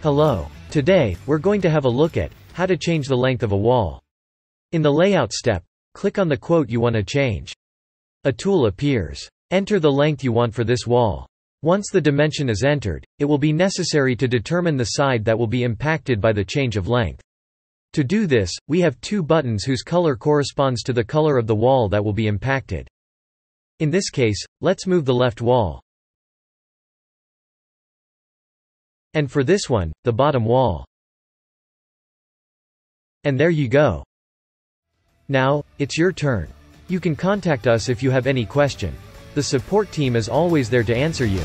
Hello. Today, we're going to have a look at how to change the length of a wall. In the layout step, click on the quote you want to change. A tool appears. Enter the length you want for this wall. Once the dimension is entered, it will be necessary to determine the side that will be impacted by the change of length. To do this, we have two buttons whose color corresponds to the color of the wall that will be impacted. In this case, let's move the left wall. And for this one, the bottom wall. And there you go. Now, it's your turn. You can contact us if you have any question. The support team is always there to answer you.